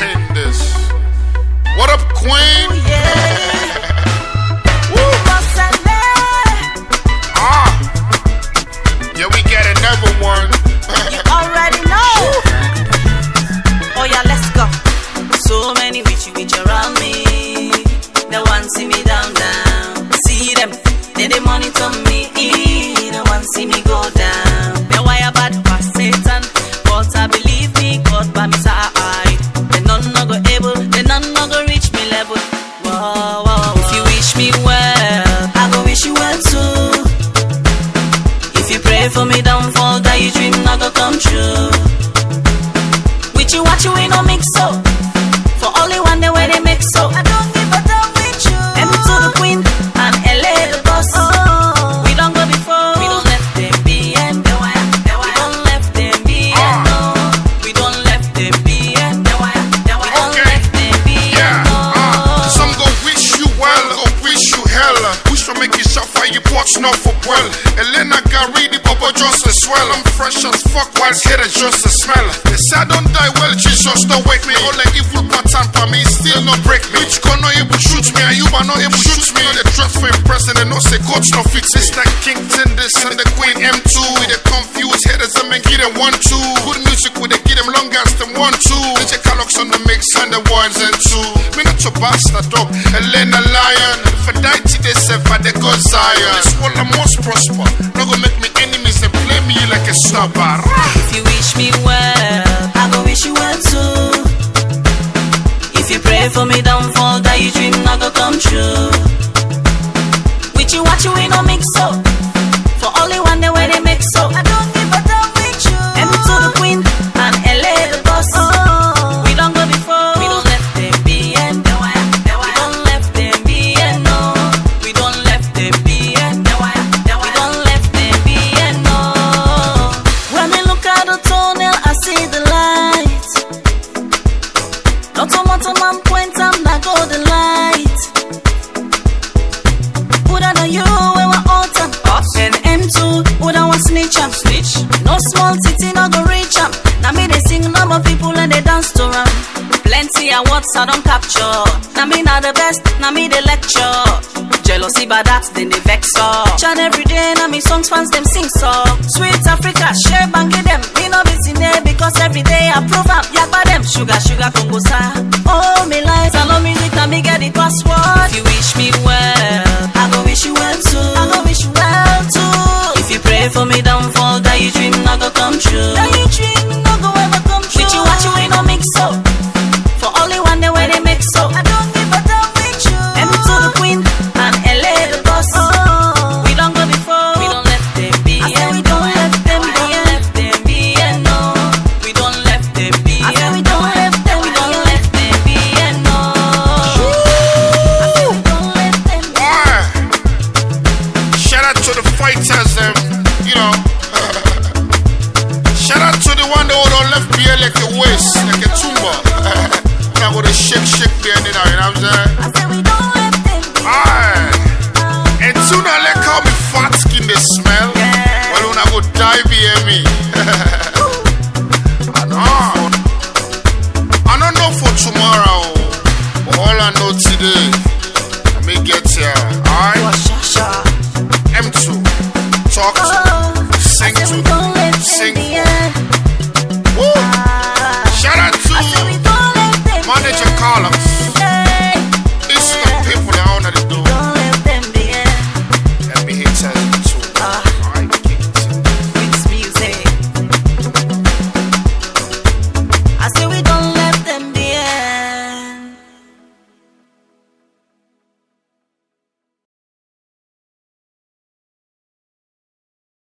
Tenders. What up, Queen? Woo! Ah. Yeah, we got another one. You already know. Oh yeah, let's go. So many witchy witch around me. They want see me down down. See them, they they monitor me. You, you no mix up. For only one day where they make so. I don't give a damn with you. M to the queen and LA the boss. Oh, we don't go before. We don't left them behind. We don't left them behind. No, we don't left them behind. We don't Okay. left them Yeah. behind. Uh, No. some go wish you well, go wish you hell. Wish for make you suffer, you watch not for well. Elena Garidi, Just a swell. I'm fresh as fuck, while head is just a smell. They say I don't die well, Jesus don't wake me. All the evil pattern for me, still not break me. Which gun not able shoot me, and you are not able shoot me. The trust for impressing, they no say coach no fit. It's like King Tendis and the Queen M2. We the confused headers, and make them one two. Good music, we they give them long as them one two. DJ Calox on the mix and the ones and two. Me not your bastard dog, Elena Lion. If I die today, say for the God Zion. This world I must prosper. If you wish me well, I go wish you well too. If you pray for me downfall, that you dream not go come true. With you, what you ain't no mix up. Small city, no go reach up. Now me they sing number people and they dance to run. Plenty awards I don't capture. Now me not the best, now me the lecture. Jealousy by that, then they vex up. Chan every day, now me songs fans them sing so. Sweet Africa, share bang give them. Me no busy there because every day I prove. Yeah, by them sugar, sugar, Congo sa. Oh, me life, To the one that left beer like a waist, like a tumba. and I would have shake, shake beer, you know, you know what I'm saying?